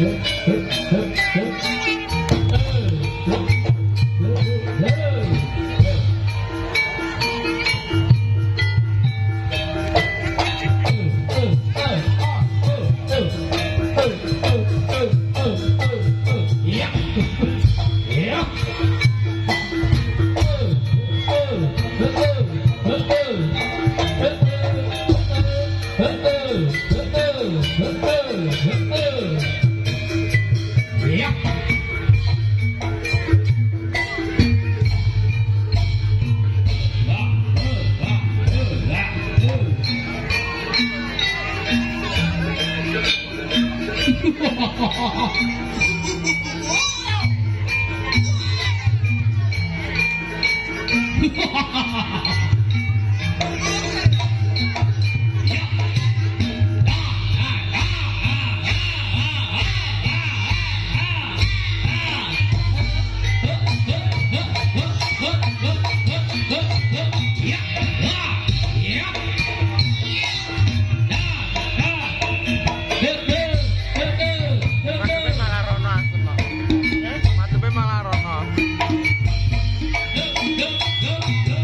Let's go. Malah Thank you.